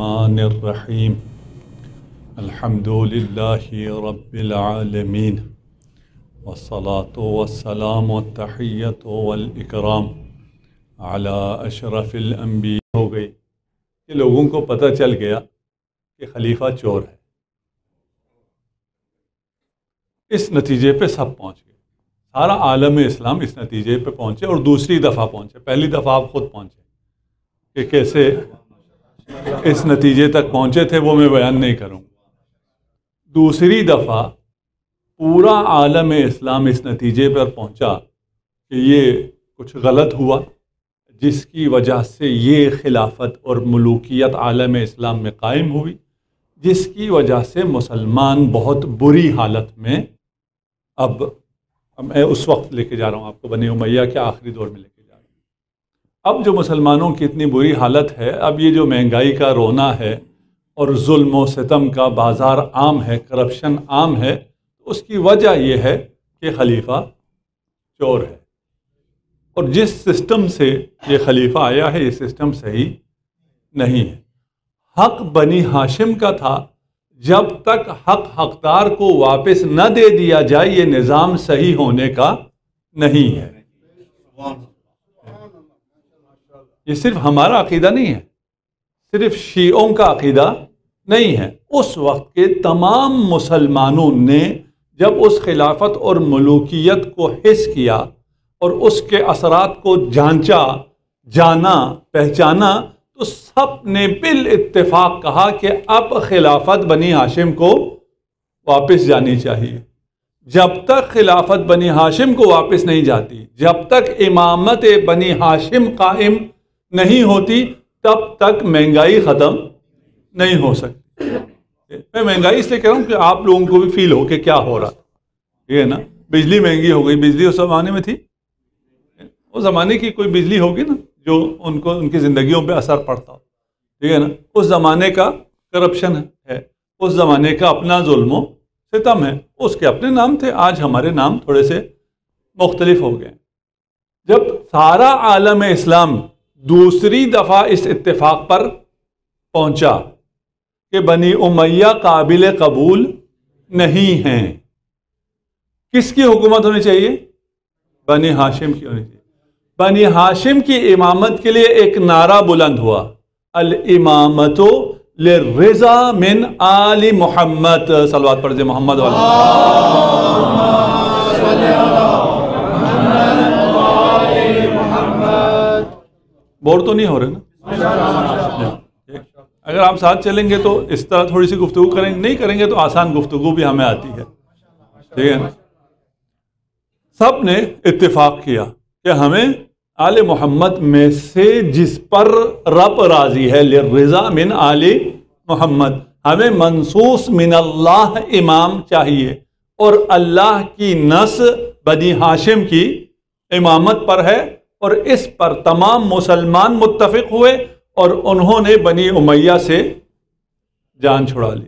रहीम अल्हम्दुलिल्लाहि रब्बिल आलमीन वस्सलातु वस्सलामु तहियतु वल इकराम अला अशरफिल अंबिया हो गई कि लोगों को पता चल गया कि खलीफा चोर है इस नतीजे पे सब पहुँच गए सारा आलम इस्लाम इस नतीजे पे पहुँचे और दूसरी दफ़ा पहुँचे पहली दफ़ा आप खुद पहुँचे कि कैसे इस नतीजे तक पहुँचे थे, वो मैं बयान नहीं करूँगा दूसरी दफ़ा पूरा आलम इस्लाम इस नतीजे पर पहुँचा कि ये कुछ गलत हुआ, जिसकी वजह से ये खिलाफत और मलूकियत आलम इस्लाम में कायम हुई, जिसकी वजह से मुसलमान बहुत बुरी हालत में, अब मैं उस वक्त लेके जा रहा हूँ, आपको बने उमैया के आखिरी दौर में लेके अब जो मुसलमानों की इतनी बुरी हालत है, अब ये जो महँगाई का रोना है और जुल्म, सितम का बाज़ार आम है, करप्शन आम है तो उसकी वजह यह है कि खलीफा चोर है। और जिस सिस्टम से ये खलीफा आया है, ये सिस्टम सही नहीं है। हक बनी हाशिम का था, जब तक हक हकदार को वापस न दे दिया जाए, ये निज़ाम सही होने का नहीं है। ये सिर्फ़ हमारा अकीदा नहीं है, सिर्फ़ शीओं का अकीदा नहीं है। उस वक्त के तमाम मुसलमानों ने जब उस खिलाफत और मलूकियत को हिस किया और उसके असरात को जांचा, जाना, पहचाना तो सबने बिल इत्तेफाक कहा कि अब खिलाफत बनी हाशिम को वापस जानी चाहिए। जब तक खिलाफत बनी हाशिम को वापस नहीं जाती, जब तक इमामत बनी हाशिम कायम नहीं होती, तब तक महँगाई ख़त्म नहीं हो सकती। मैं महँगाई इसलिए कह रहा हूँ कि आप लोगों को भी फील हो कि क्या हो रहा ठीक है ना? बिजली महँगी हो गई, बिजली उस जमाने में थी। उस ज़माने की कोई बिजली होगी ना, जो उनको, उनकी ज़िंदगियों पे असर पड़ता हो। ठीक है ना? उस ज़माने का करप्शन है। उस ज़माने का अपना जुल्म सितम है। उसके अपने नाम थे, आज हमारे नाम थोड़े से मुख्तलिफ़ हो गए जब सारा आलम इस्लाम दूसरी दफ़ा इस इत्तेफाक पर पहुँचा कि बनी उमैया काबिल कबूल नहीं हैं। किसकी हुकूमत होनी चाहिए? बनी हाशिम की होनी चाहिए। बनी हाशिम की इमामत के लिए एक नारा बुलंद हुआ। अल इमामतो ले रिजा मिन आली मोहम्मद सलवात पढ़ मोहम्मद बोर तो नहीं हो रहे ना? अगर आप साथ चलेंगे तो इस तरह थोड़ी सी गुफ्तु करेंगे। नहीं करेंगे तो आसान गुफ्तु भी हमें आती है। ठीक है सबने इत्तेफाक किया कि हमें आल मोहम्मद में से जिस पर रब राज़ी है रज़ा मिन आल मोहम्मद, हमें मनसूस मिन अल्लाह इमाम चाहिए। और अल्लाह की नस बनी हाशिम की इमामत पर है। और इस पर तमाम मुसलमान मुत्तफिक हुए और उन्होंने बनी उमैया से जान छुड़ा ली।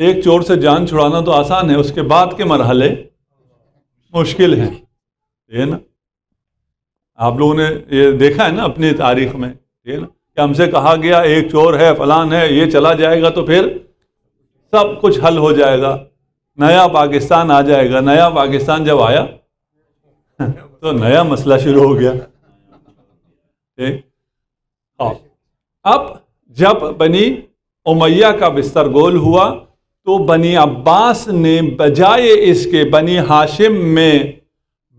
एक चोर से जान छुड़ाना तो आसान है, उसके बाद के मरहले मुश्किल हैं। ये ना? आप लोगों ने ये देखा है ना अपनी तारीख में? ये ना? कि हमसे कहा गया, एक चोर है, फलान है, ये चला जाएगा तो फिर सब कुछ हल हो जाएगा। नया पाकिस्तान आ जाएगा, नया पाकिस्तान जब आया तो नया मसला शुरू हो गया। ठीक? अब जब बनी उमैया का बिस्तर गोल हुआ तो बनी अब्बास ने बजाय इसके बनी हाशिम में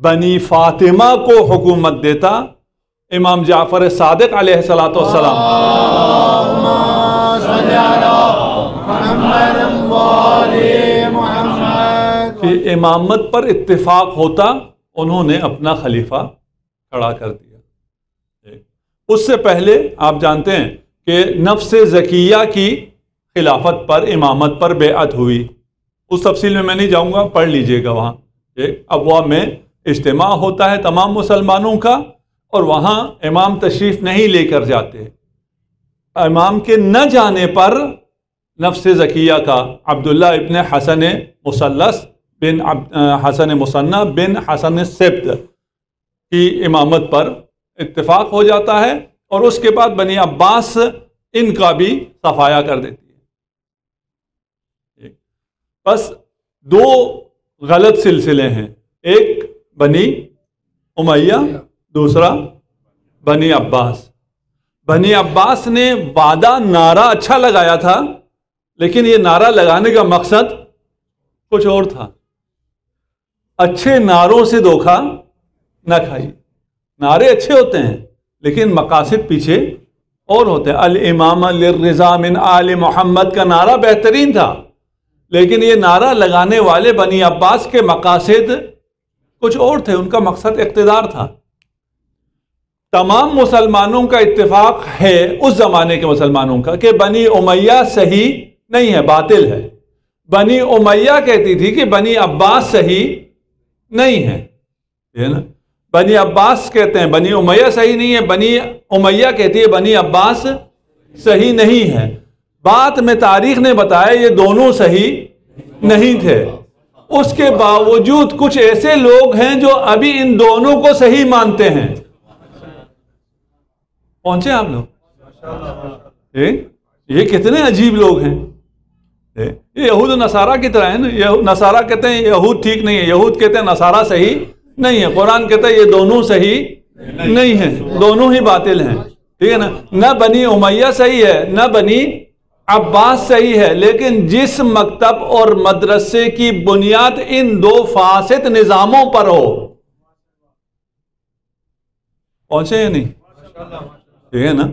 बनी फातिमा को हुकूमत देता, इमाम जाफ़र सादिक सलाम इमामत पर इत्तेफाक होता उन्होंने अपना खलीफा खड़ा कर दिया। उससे पहले आप जानते हैं कि नफ्स जकिया की खिलाफत पर, इमामत पर बेअत हुई। उस तफसील में मैं नहीं जाऊँगा, पढ़ लीजिएगा वहाँ। अबवा में इज्तम होता है तमाम मुसलमानों का और वहाँ इमाम तशरीफ़ नहीं लेकर जाते। इमाम के न जाने पर नफ्स ज़किया का अब्दुल्ला इबन हसन मुसलस बिन हसन मुसन्ना बिन हसन सिब्त की इमामत पर इत्तेफाक हो जाता है और उसके बाद बनी अब्बास इनका भी सफाया कर देती है। बस दो गलत सिलसिले हैं। एक बनी उमैया, दूसरा बनी अब्बास। बनी अब्बास ने वादा, नारा अच्छा लगाया था, लेकिन ये नारा लगाने का मकसद कुछ और था। अच्छे नारों से धोखा न खाइए। नारे अच्छे होते हैं, लेकिन मकासद पीछे और होते हैं। अल इमाम रज़ा मिन आल मोहम्मद का नारा बेहतरीन था, लेकिन ये नारा लगाने वाले बनी अब्बास के मकासद कुछ और थे। उनका मकसद इकतदार था। तमाम मुसलमानों का इत्तेफाक है उस ज़माने के मुसलमानों का कि बनी उमैया सही नहीं है, बातिल है। बनी उमैया कहती थी कि बनी अब्बास सही नहीं है। है ना? बनी अब्बास कहते हैं बनी उमैया सही नहीं है बनी उमैया कहती है बनी अब्बास सही नहीं है। बात में तारीख ने बताया ये दोनों सही नहीं थे। उसके बावजूद कुछ ऐसे लोग हैं जो अभी इन दोनों को सही मानते हैं। पहुँचे आप लोग? ये कितने अजीब लोग हैं। ये यहूद नसारा की तरह है। ना नसारा कहते हैं, यहूद ठीक नहीं है। यहूद कहते हैं, नसारा सही नहीं है। कुरान कहता है, ये दोनों सही नहीं है। दोनों ही बातिल हैं। ठीक है ना? न बनी उमैया सही है, न बनी अब्बास सही है। लेकिन जिस मकतब और मदरसे की बुनियाद इन दो फासिद निज़ामों पर हो। पहुँचे या नहीं? ठीक है ना?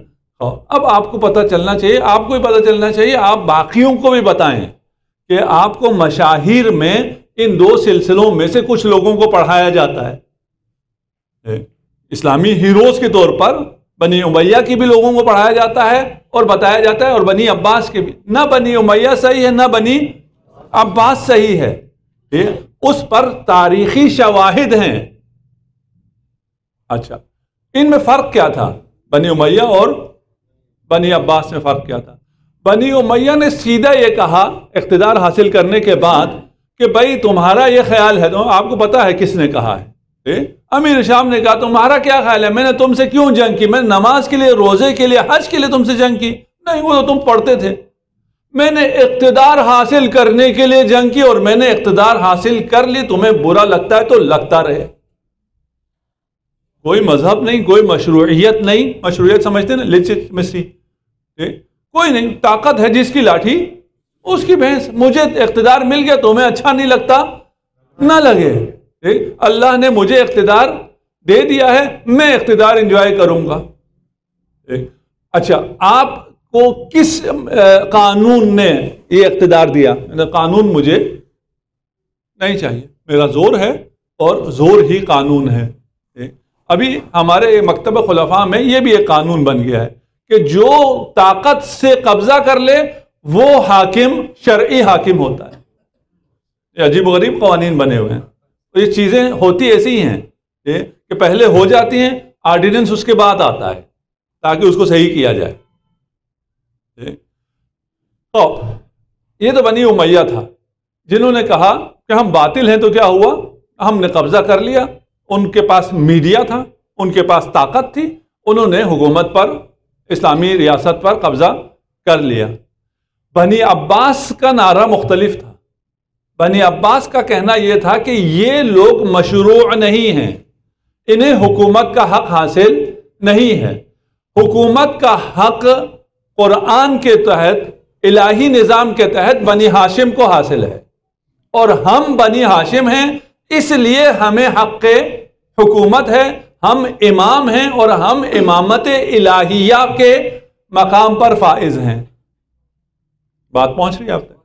अब आपको पता चलना चाहिए, आपको भी पता चलना चाहिए, आप बाकियों को भी बताएँ। कि आपको मशाहिर में इन दो सिलसिलों में से कुछ लोगों को पढ़ाया जाता है। इस्लामी हीरोज के तौर पर बनी उमैया की भी लोगों को पढ़ाया जाता है और बताया जाता है, और बनी अब्बास के भी। ना बनी उमैया सही है, न बनी अब्बास सही है। ये उस पर तारीखी शवाहिद हैं। अच्छा इनमें फ़र्क क्या था? बनी उमैया और बनी अब्बास में फ़र्क क्या था? बनी उमैया ने सीधा ये कहा, इकतदार हासिल करने के बाद कि भाई तुम्हारा ये ख्याल है तो आपको पता है किसने कहा है। ए? अमीर शाम ने कहा, तुम्हारा क्या ख्याल है? मैंने तुमसे क्यों जंग की? मैंने नमाज़ के लिए, रोज़े के लिए, हज के लिए तुमसे जंग की? नहीं, वो तो तुम पढ़ते थे। मैंने इकतदार हासिल करने के लिए जंग की और मैंने इकतदार हासिल कर ली, तुम्हें बुरा लगता है तो लगता रहे। कोई मज़हब नहीं, कोई मशरूयत नहीं। मशरूयत समझते ना, लिचित मिस्ट्री कोई नहीं, ताकत है जिसकी लाठी, उसकी भैंस, मुझे इकतदार मिल गया तुम्हें अच्छा नहीं लगता। ना लगे। अल्लाह ने मुझे इकतदार दे दिया है, मैं इकतदार इंजॉय करूँगा। अच्छा आपको किस कानून ने ये इकतदार दिया? कानून मुझे नहीं चाहिए। मेरा ज़ोर है और ज़ोर ही कानून है। अभी हमारे मकतब खुलफा में ये भी एक कानून बन गया है। कि जो ताकत से कब्जा कर ले, वो हाकिम, शर्ई हाकिम होता है। अजीब गरीब कवानीन बने हुए हैं। तो ये चीज़ें होती ऐसी ही हैं कि पहले हो जाती हैं आर्डिनेंस उसके बाद आता है, ताकि उसको सही किया जाए। तो ये तो बनी उमैया था, जिन्होंने कहा कि हम बातिल हैं तो क्या हुआ? हमने कब्जा कर लिया, उनके पास मीडिया था, उनके पास ताकत थी, उन्होंने हुकूमत पर इस्लामी रियासत पर कब्जा कर लिया। बनी अब्बास का नारा मुख्तलिफ़ था। बनी अब्बास का कहना यह था कि ये लोग मशरू नहीं हैं। इन्हें हुकूमत का हक हासिल नहीं है। हुकूमत का हक कुरान के तहत, इलाही निज़ाम के तहत बनी हाशिम को हासिल है। और हम बनी हाशिम हैं, इसलिए हमें हक हुकूमत है हम इमाम हैं और हम इमामत इलाहिया के मकाम पर फाइज हैं। बात पहुँच रही है आप तक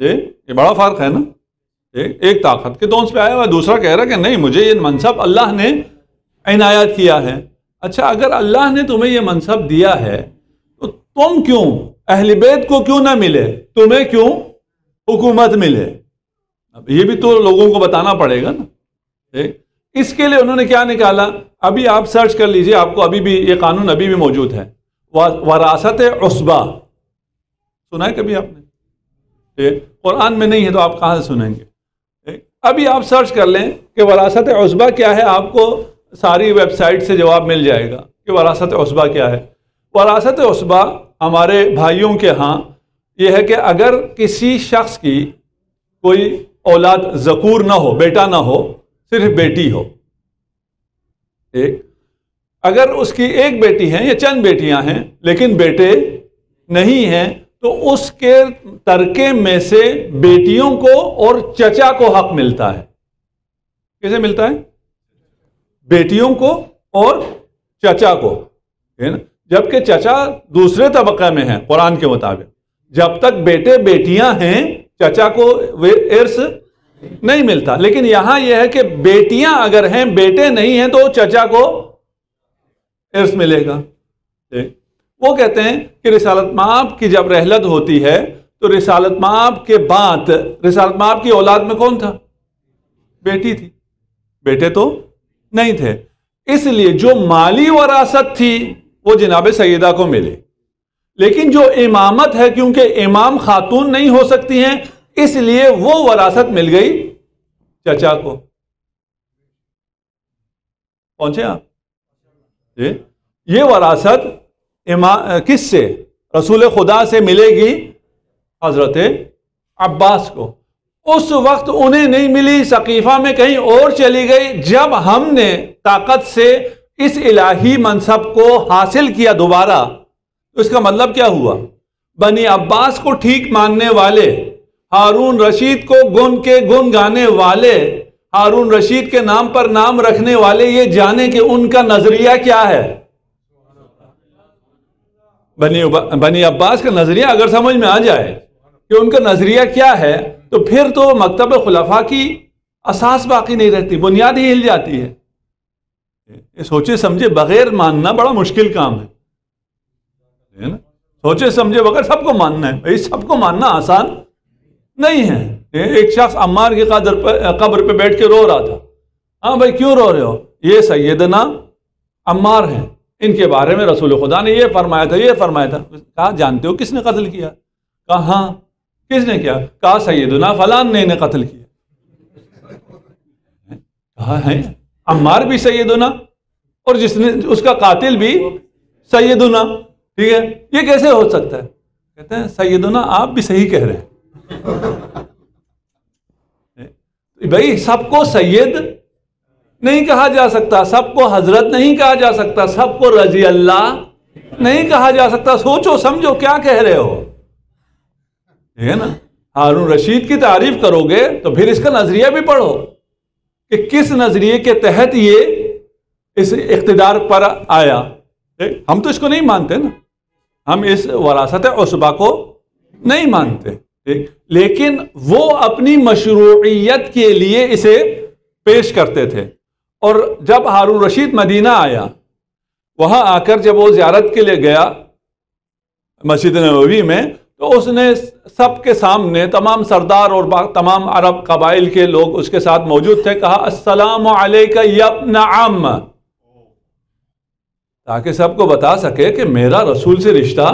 ये ये बड़ा फ़र्क है ना? ये एक ताकत के तौर पे आया हुआ दूसरा कह रहा है कि नहीं, मुझे ये मनसब अल्लाह ने इनायत किया है। अच्छा अगर अल्लाह ने तुम्हें ये मनसब दिया है तो तुम क्यों अहल बैत को क्यों ना मिले? तुम्हें क्यों हुकूमत मिले? अब ये भी तो लोगों को बताना पड़ेगा ना। इसके लिए उन्होंने क्या निकाला? अभी आप सर्च कर लीजिए, आपको अभी भी ये कानून अभी भी मौजूद है। वरासत उसबा। सुना है कभी आपने? कुरान में नहीं है तो आप कहाँ से सुनेंगे? अभी आप सर्च कर लें कि वरासत उसबा क्या है, आपको सारी वेबसाइट से जवाब मिल जाएगा कि वरासत उसबा क्या है। वरासत उसबा हमारे भाइयों के यहाँ यह है कि अगर किसी शख्स की कोई औलाद जकूर ना हो, बेटा ना हो सिर्फ़ बेटी हो। एक, अगर उसकी एक बेटी है, या चंद बेटियाँ हैं, लेकिन बेटे नहीं हैं तो उसके तरके में से बेटियों को और चचा को हक मिलता है। कैसे मिलता है? बेटियों को और चचा को। है ना? जबकि चचा दूसरे तबके में है, कुरान के मुताबिक। जब तक बेटे बेटियाँ हैं, चचा को वे इर्स नहीं मिलता। लेकिन यहाँ यह है कि बेटियाँ अगर हैं, बेटे नहीं हैं तो चचा को इर्स मिलेगा। वो कहते हैं कि रिसालत माप की जब रहलत होती है तो रिसालत माप के बाद, रिसालत माप की औलाद में कौन था? बेटी थी। बेटे तो नहीं थे। इसलिए जो माली वरासत थी, वो जनाब सैदा को मिले। लेकिन जो इमामत है, क्योंकि इमाम खातून नहीं हो सकती हैं इसलिए वो वरासत मिल गई चचा को। पहुँचे आप? ये ये वरासत इमा किस से रसूल खुदा से मिलेगी हज़रत अब्बास को। उस वक्त उन्हें नहीं मिली, सकीफा में कहीं और चली गई, जब हमने ताकत से इस इलाही मनसब को हासिल किया दोबारा। तो इसका मतलब क्या हुआ? बनी अब्बास को ठीक मानने वाले हारून रशीद को गुन के गुन गाने वाले, हारून रशीद के नाम पर नाम रखने वाले, ये जाने कि उनका नज़रिया क्या है? बनी बनी अब्बास का नज़रिया अगर समझ में आ जाए कि उनका नज़रिया क्या है तो फिर तो मकतब खुलाफा की असास बाकी नहीं रहती, बुनियाद ही हिल जाती है। सोचे समझे बगैर मानना बड़ा मुश्किल काम है ना? सोचे समझे बगैर सबको मानना है, भाई, सबको मानना आसान। नहीं है। एक शख्स अम्मार के कदर पर कब्र पे बैठ के रो रहा था। हाँ भाई, क्यों रो रहे हो? ये सैदना अम्मार हैं। इनके बारे में रसूल खुदा ने ये फरमाया था, ये फरमाया था। कहा, जानते हो किसने कत्ल किया? कहा हाँ किसने किया? कहा सैदना फलान ने इन्हें कत्ल किया। कहा, है? अम्मार भी सैदना और जिसने, उसका कातिल भी सैदना ठीक है? ये कैसे हो सकता है? कहते हैं सैदना आप भी सही कह रहे हैं। भाई, सबको सैयद नहीं कहा जा सकता, सबको हज़रत नहीं कहा जा सकता, सबको रज़ी अल्लाह नहीं कहा जा सकता। सोचो, समझो, क्या कह रहे हो? है ना? हारून रशीद की तारीफ़ करोगे तो फिर इसका नज़रिया भी पढ़ो कि किस नज़रिए के तहत ये इस इकतदार पर आया। हम तो इसको नहीं मानते ना। हम इस वरासत उसबा को नहीं मानते। लेकिन वो अपनी मशरूयत के लिए इसे पेश करते थे। और जब हारून रशीद मदीना आया, वहाँ आकर जब वो ज्यारत के लिए गया मस्जिद नबी में तो उसने सबके सामने तमाम सरदार और तमाम अरब कबाइल के लोग उसके साथ मौजूद थे, कहा, अस्सलाम आम। ताकि सबको बता सके कि मेरा रसूल से रिश्ता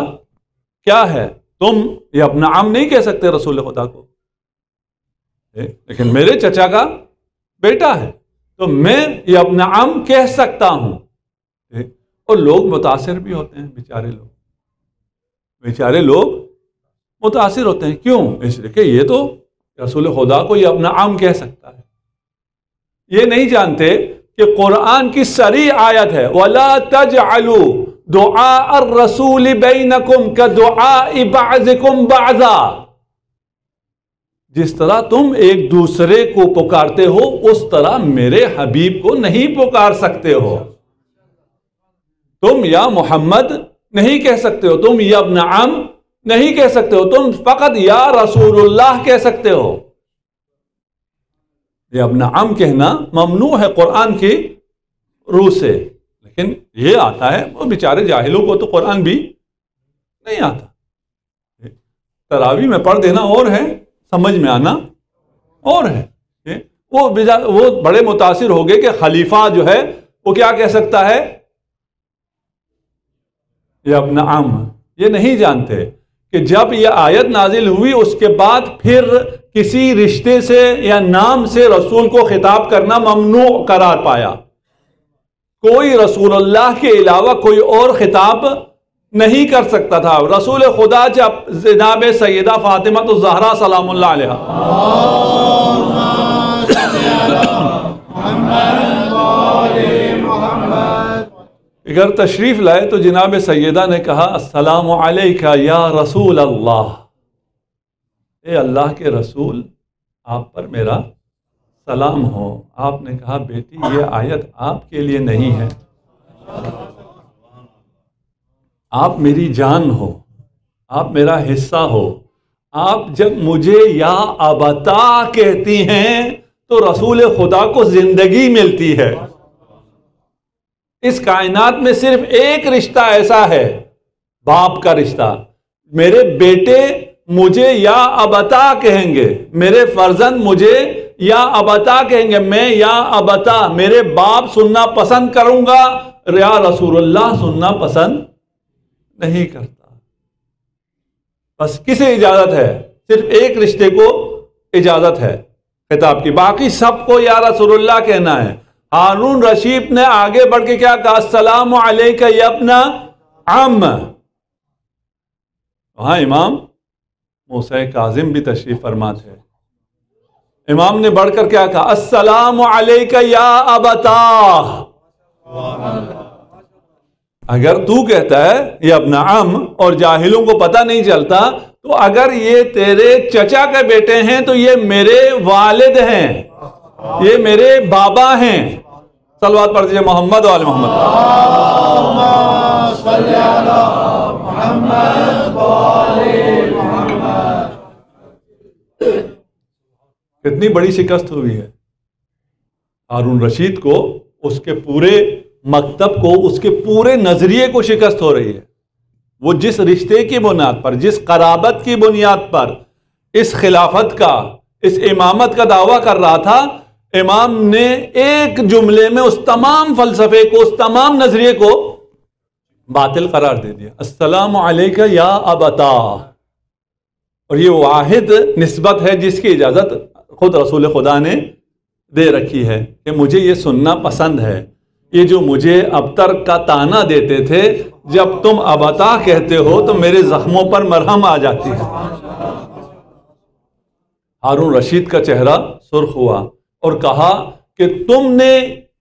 क्या है। तुम ये अपना आम नहीं कह सकते रसूल खुदा को। लेकिन मेरे चचा का बेटा है तो मैं ये अपना आम कह सकता हूँ। और लोग मुतासर भी होते हैं, बेचारे लोग। बेचारे लोग मुतासर होते हैं। क्यों? इसलिए ये तो रसूल खुदा को ये अपना आम कह सकता है। ये नहीं जानते कि कुरान की सरी आयत है, वला तज आलू दुआ रसूल बैनकुम का दुआ बाज़कुम बाजा। जिस तरह तुम एक दूसरे को पुकारते हो, उस तरह मेरे हबीब को नहीं पुकार सकते हो। तुम या मोहम्मद नहीं कह सकते हो, तुम या नाम नहीं कह सकते हो, तुम फकत या रसूलुल्लाह कह सकते हो। ये अपना आम कहना ममनू है कुरान की रूह से। लेकिन ये आता है, वो बेचारे जाहिलों को तो कुरान भी नहीं आता। तरावी में पढ़ देना और है, समझ में आना और है। वो वो बड़े मुतासर हो गए कि खलीफा जो है, वो क्या कह सकता है? ये अपना आम, ये नहीं जानते कि जब ये आयत नाजिल हुई, उसके बाद फिर किसी रिश्ते से या नाम से रसूल को खिताब करना ममनू करार पाया। कोई रसूल अल्लाह के अलावा कोई और खिताब नहीं कर सकता था। रसूल खुदा जब जनाब सैदा फातिमा तो जहरा सलाम अगर तशरीफ़ लाए तो जनाब सैदा ने कहा, अस्सलाम या रसूल अल्लाह अल्लाह के रसूल, आप पर मेरा सलाम हो। आपने कहा, बेटी, ये आयत आपके लिए नहीं है। आप मेरी जान हो। आप मेरा हिस्सा हो। आप जब मुझे या अबता कहती हैं तो रसूल खुदा को ज़िंदगी मिलती है। इस कायनात में सिर्फ़ एक रिश्ता ऐसा है, बाप का रिश्ता। मेरे बेटे मुझे या अबता कहेंगे। मेरे फर्जन मुझे या अबता कहेंगे, मैं या अबता मेरे बाप सुनना पसंद करूँगा, या रसूलुल्लाह सुनना पसंद नहीं करता। बस किसे इजाज़त है? सिर्फ़ एक रिश्ते को इजाज़त है। किताब की बाकी सबको या रसूलुल्लाह कहना है। हारून रशीद ने आगे बढ़ के क्या कहा? सलाम अपना आम वहाँ इमाम मूसा काजिम भी तशरीफ़ फरमा थे इमाम ने बढ़कर क्या कहा? अस्सलाम या अबता। अगर तू कहता है, ये अपना आम और जाहिलों को पता नहीं चलता तो अगर ये तेरे चचा के बेटे हैं तो ये मेरे वालिद हैं। ये मेरे बाबा हैं। सलवात पढ़ दीजिए, मोहम्मद वाले मोहम्मद। कितनी बड़ी शिकस्त हुई है। हारून रशीद को, उसके पूरे मकतब को, उसके पूरे नज़रिए को शिकस्त हो रही है। वो जिस रिश्ते की बुनियाद पर, जिस कराबत की बुनियाद पर, इस खिलाफत का, इस इमामत का दावा कर रहा था, इमाम ने एक जुमले में उस तमाम फलसफे को, उस तमाम नज़रिए को बातिल करार दे दिया। अस्सलाम या अबता। और ये वाहिद नस्बत है जिसकी इजाज़त खुद रसूल खुदा ने दे रखी है कि मुझे ये सुनना पसंद है। ये जो मुझे अबतर का ताना देते थे, जब तुम अबता कहते हो तो मेरे जख्मों पर मरहम आ जाती है। हारून रशीद का चेहरा सुर्ख हुआ और कहा कि तुमने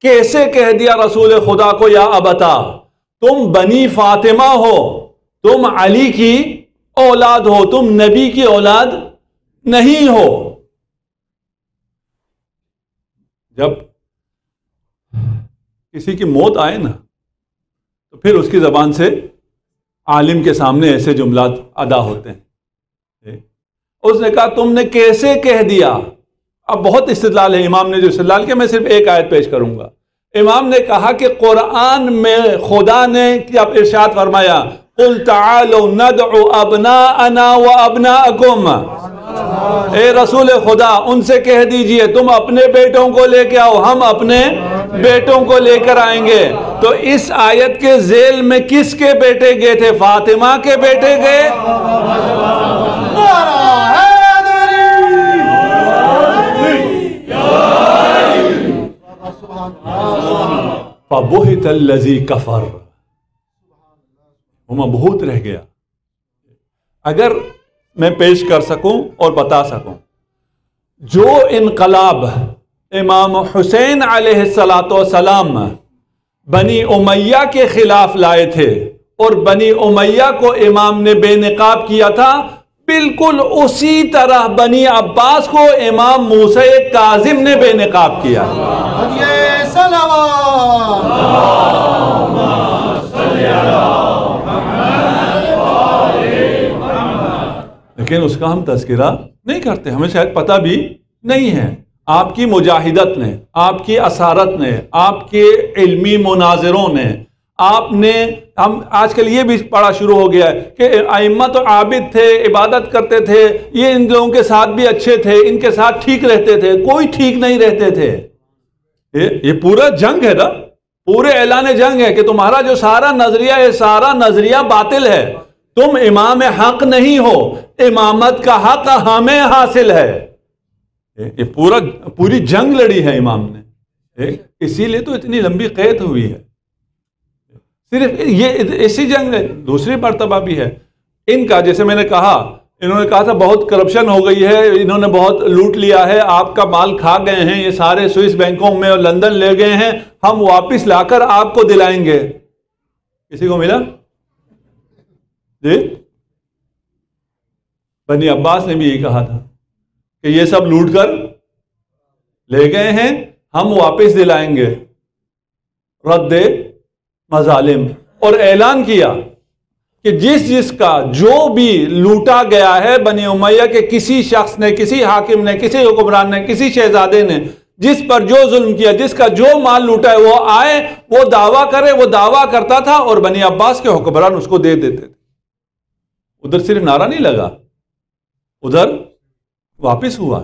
कैसे कह दिया रसूल खुदा को, या अबता तुम बनी फातिमा हो, तुम अली की औलाद हो, तुम नबी की औलाद नहीं हो जब किसी की मौत आए ना तो फिर उसकी जबान से आलिम के सामने ऐसे जुमलात अदा होते हैं। उसने कहा, तुमने कैसे कह दिया? अब बहुत इस्तलाल है। इमाम ने जो इस्तलाल किया, मैं सिर्फ़ एक आयत पेश करूँगा। इमाम ने कहा कि कुरान में खुदा ने जब इरशाद फरमाया अबना अना व अबना अकुम ए रसूल खुदा, उनसे कह दीजिए, तुम अपने बेटों को लेके आओ, हम अपने बेटों को लेकर आएँगे। तो इस आयत के जेल में किसके बेटे गए थे? फातिमा के बेटे गए? लजी कफर। वो मबहूत रह गया। अगर मैं पेश कर सकूँ और बता सकूँ। जो इनकलाब इमाम हुसैन सलाम बनी उमैया के खिलाफ लाए थे और बनी उमैया को इमाम ने बेनकाब किया था, बिल्कुल उसी तरह बनी अब्बास को इमाम मूसा काजिम ने बेनकाब किया। लेकिन उसका हम तस्करा नहीं करते, हमें शायद पता भी नहीं है। आपकी मुजाहिदत ने, आपकी असारत ने, आपके इल्मी मुनाजरों ने, आपने, हम आजकल ये भी पढ़ा शुरू हो गया है कि आइम्मा तो आबिद थे, इबादत करते थे, ये इन लोगों के साथ भी अच्छे थे, इनके साथ ठीक रहते थे, कोई ठीक नहीं रहते थे। ये ये पूरा जंग है ना? पूरे ऐलान जंग है कि तुम्हारा जो सारा नज़रिया है, सारा नज़रिया बातिल है। तुम इमाम हक नहीं हो। इमामत का हक हमें हासिल है। ये पूरा, पूरी जंग लड़ी है इमाम ने। इसीलिए तो इतनी लंबी कैद हुई है। सिर्फ़ ये, इसी जंग में दूसरी मरतबा भी है। इनका, जैसे मैंने कहा, इन्होंने कहा था, बहुत करप्शन हो गई है, इन्होंने बहुत लूट लिया है, आपका माल खा गए हैं, ये सारे स्विस बैंकों में और लंदन ले गए हैं, हम वापस लाकर आपको दिलाएँगे। किसी को मिला? जी बनी अब्बास ने भी यही कहा था कि ये सब लूट कर ले गए हैं, हम वापस दिलाएँगे रद्द मजालिम। और ऐलान किया कि जिस जिसका जो भी लूटा गया है बनी उमैया के, किसी शख्स ने, किसी हाकिम ने, किसी हुक्मरान ने, किसी शहजादे ने, जिस पर जो जुल्म किया, जिसका जो माल लूटा है, वो आए, वो दावा करे, वो दावा करता था और बनी अब्बास के हुक्मरान उसको दे देते थे। उधर सिर्फ़ नारा नहीं लगा, उधर वापिस हुआ,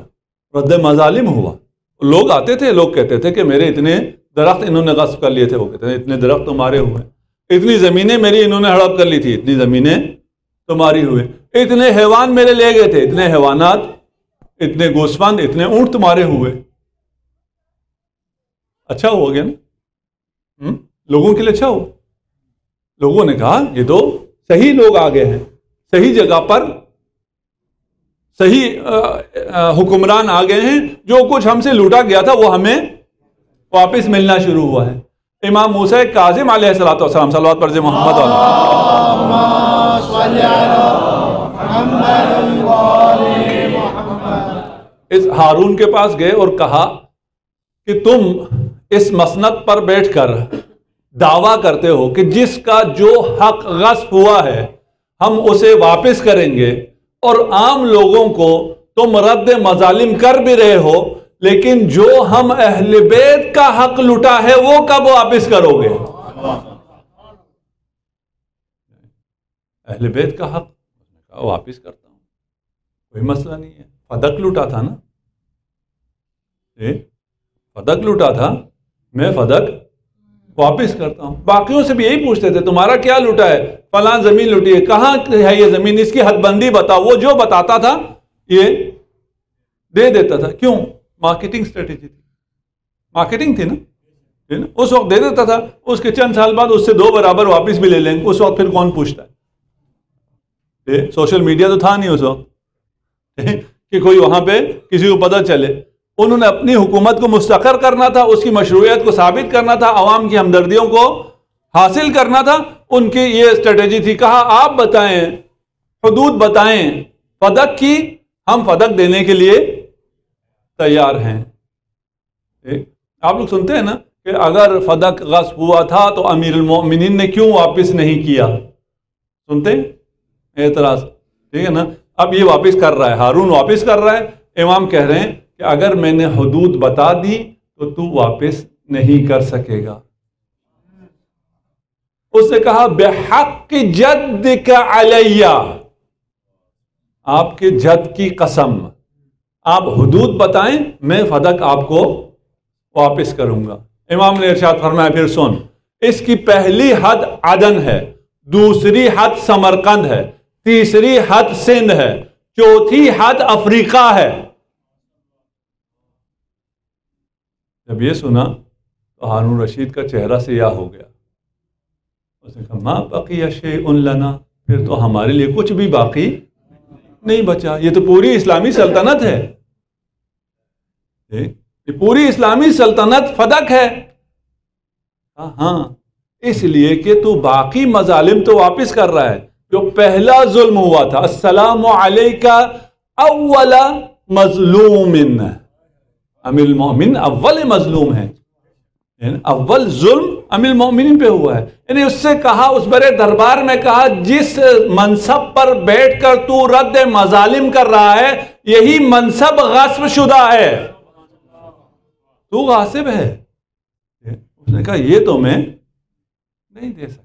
रद्द मजालिम हुआ। लोग आते थे, लोग कहते थे कि मेरे इतने दरख्त इन्होंने गस्ब कर लिए थे, वो कहते थे, इतने दरख्त तो मारे हुए। इतनी ज़मीनें मेरी इन्होंने हड़प कर ली थी, इतनी ज़मीनें तो मारी हुए। इतने हैवान मेरे ले गए थे, इतने हैवानात, इतने गोस्वान, इतने ऊँट तुम्हारे हुए। अच्छा हो गया ना? हम्म? लोगों के लिए अच्छा हो लोगों ने कहा, ये तो सही लोग आ गए हैं। सही जगह पर सही हुक्मरान आ गए हैं। जो कुछ हमसे लूटा गया था वो हमें वापस मिलना शुरू हुआ है। इमाम मूसा काजिम सलाम सलावत पर मोहम्मद इस हारून के पास गए और कहा कि तुम इस मसनत पर बैठकर दावा करते हो कि जिसका जो हक गस्प हुआ है हम उसे वापस करेंगे। और आम लोगों को तुम रद्द मजालिम कर भी रहे हो, लेकिन जो हम अहल का हक लुटा है, वो कब वापिस करोगे? अहल बैत का हक? वापिस करता हूँ। कोई मसला नहीं है। फदक लुटा था ना? ए? फदक लुटा था? मैं फदक वापिस करता हूँ। बाकियों से भी यही पूछते थे, तुम्हारा क्या लुटा है? फलां ज़मीन लुटी है। कहाँ है ये ज़मीन? इसकी हदबंदी बताओ। वो जो बताता था, ये दे देता था। क्यों? मार्केटिंग स्ट्रेटेजी थी। मार्केटिंग थी ना? ना? उस वक्त दे देता था। उसके चंद साल बाद उससे दो बराबर वापस भी ले लेंगे। उस वक्त फिर कौन पूछता है? सोशल मीडिया तो था नहीं उस वक्त। कि कोई वहाँ पे किसी को पता चले। उन्होंने अपनी हुकूमत को मुस्तकर करना था, उसकी मशरूत को साबित करना था आवाम की हमदर्दियों को हासिल करना था। उनकी ये स्ट्रेटेजी थी, कहा, आप बताएँ, हदूद बताएँ, फदक की, हम फदक देने के लिए तैयार हैं। आप लोग सुनते हैं ना कि अगर फदक गस हुआ था तो अमीर मोमिन ने क्यों वापस नहीं किया? सुनते एतराज़, ठीक है ना? अब ये वापस कर रहा है, हारून वापस कर रहा है, इमाम कह रहे हैं कि अगर मैंने हदूद बता दी तो तू वापस नहीं कर सकेगा। उसने कहा, बेहक जद का अलैया। आपके जद की कसम। आप हदूद बताएँ, मैं फदक आपको वापस करूँगा। इमाम ने इर्शाद फरमाया, फिर सुन, इसकी पहली हद अदन है, दूसरी हद समरकंद है, तीसरी हद सिंध है, चौथी हद अफ्रीका है। जब ये सुना तो हारून रशीद का चेहरा से या हो गया। उसने कहा, माँ बाकी अशे उन लना? फिर तो हमारे लिए कुछ भी बाकी नहीं बचा। ये तो पूरी इस्लामी सल्तनत है। ये पूरी इस्लामी सल्तनत फदक है। हाँ इसलिए कि तू बाकी मजालिम तो वापस कर रहा है। जो पहला जुल्म हुआ था असलाम का अव्वला मजलूमिन। अमीर मोमिन अव्वल मजलूम है। अव्वल जुल्म अमिल मोमिन पे हुआ है। यानी उससे कहा, उस बड़े दरबार में कहा, जिस मनसब पर बैठकर तू रद्द मजालिम कर रहा है, यही मनसब गस्ब शुदा है। तू गासिब है। उसने कहा, ये तो मैं नहीं दे सकता।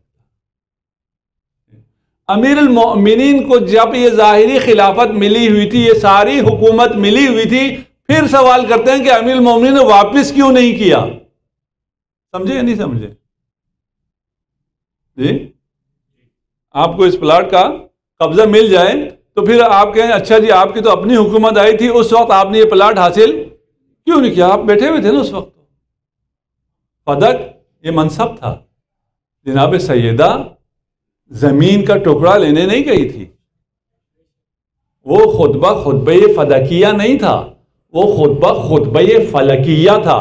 अमीर मोमिन को जब ये जाहिरी खिलाफत मिली हुई थी, ये सारी हुकूमत मिली हुई थी फिर सवाल करते हैं कि अमीर मोमिन ने वापस क्यों नहीं किया? समझे या नहीं समझे? जी? आपको इस प्लाट का कब्जा मिल जाए तो फिर आप कहें अच्छा जी, आपकी तो अपनी हुकूमत आई थी, उस वक्त आपने ये प्लाट हासिल क्यों नहीं किया? आप बैठे हुए थे ना उस वक्त पदक ये मनसब था। जनाब सैदा ज़मीन का टुकड़ा लेने नहीं गई थी। वो खुतबा खुतब फदकिया नहीं था। वो खुतबा खुतब फलकिया था।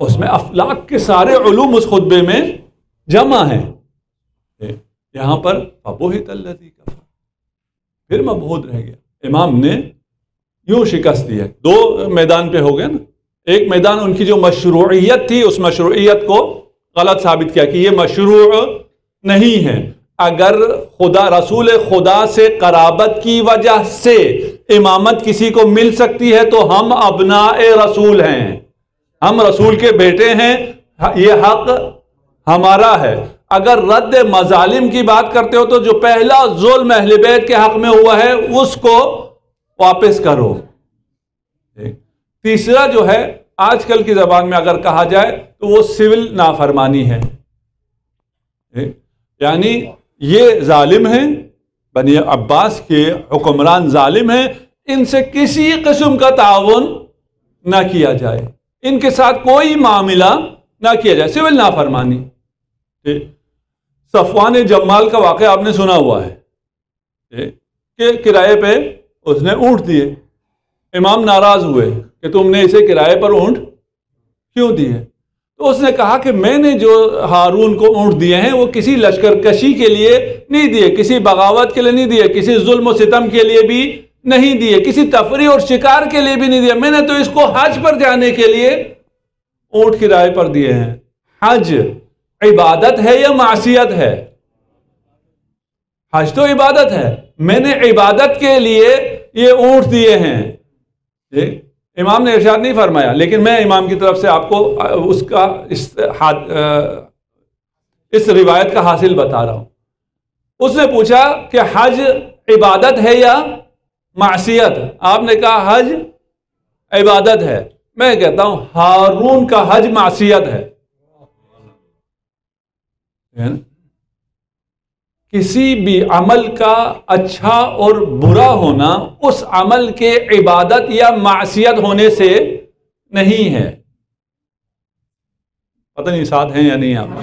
उसमें अफलाक के सारे उलूम उस खुतबे में जमा हैं। यहाँ पर अबोहित फिर मबहूद रह गया। इमाम ने यूँ शिकस्त दी है। दो मैदान पे हो गए ना। एक मैदान उनकी जो मशरूयत थी, उस मशरूयत को गलत साबित किया कि ये मशरू नहीं है। अगर खुदा, रसूल खुदा से कराबत की वजह से इमामत किसी को मिल सकती है तो हम अबना रसूल हैं। हम रसूल के बेटे हैं। ये हक हमारा है। अगर रद्द मजालिम की बात करते हो तो जो पहला जुल्म अहल बैत के हक में हुआ है, उसको वापस करो। तीसरा जो है, आजकल की जबान में अगर कहा जाए तो वो सिविल नाफरमानी है। यानी ये जालिम हैं बनी अब्बास के हुक्मरान जालिम हैं, इनसे किसी किस्म का ताउन ना किया जाए। इनके साथ कोई मामला ना किया जाए, सिविल नाफरमानी। ठीक। सफवान जमाल का वाक़ आपने सुना हुआ है। कि किराए पे उसने ऊँट दिए। इमाम नाराज़ हुए कि तुमने इसे किराए पर ऊँट क्यों दिए? तो उसने कहा कि मैंने जो हारून को ऊँट दिए हैं, वो किसी लश्कर कशी के लिए नहीं दिए, किसी बगावत के लिए नहीं दिए, किसी जुल्म सितम के लिए भी नहीं दिए, किसी तफरी और शिकार के लिए भी नहीं दिया मैंने तो इसको हज पर जाने के लिए ऊँट किराए पर दिए हैं। हज इबादत है या मासीत है? हज तो इबादत है। मैंने इबादत के लिए ये ऊँट दिए हैं। इमाम ने इर्शाद नहीं फरमाया, लेकिन मैं इमाम की तरफ़ से आपको उसका इस हाथ इस रिवायत का हासिल बता रहा हूँ। उसने पूछा कि हज इबादत है या मासीत आपने कहा, हज इबादत है। मैं कहता हूँ, हारून का हज मासीत है। किसी भी अमल का अच्छा और बुरा होना उस अमल के इबादत या मासीत होने से नहीं है। पता नहीं, साथ हैं या नहीं आप?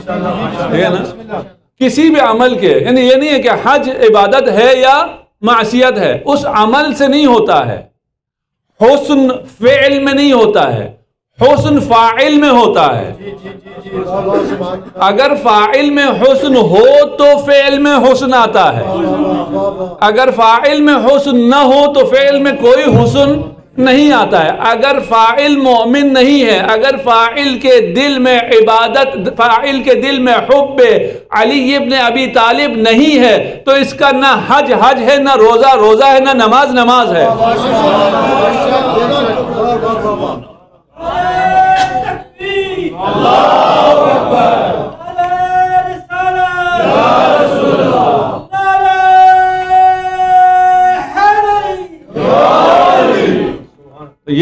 ठीक है ना? किसी भी अमल के, यानी ये नहीं है कि हज इबादत है या मासीत है, उस अमल से नहीं होता है। हुस्न, फेल में नहीं होता है। हुस्न फ़ाइल में होता है अगर फ़ाइल में हुस्न हो तो फेल में हुस्न आता है अगर फ़ाइल में हुस्न न हो तो फेल में कोई हुसन नहीं आता है अगर फ़ाइल मोमिन नहीं है अगर फ़ाइल के दिल में इबादत फ़ाइल के दिल में हुब अली इब्न अबी तालिब नहीं है तो इसका ना हज हज है ना रोजा रोजा है ना नमाज़ नमाज़ है ये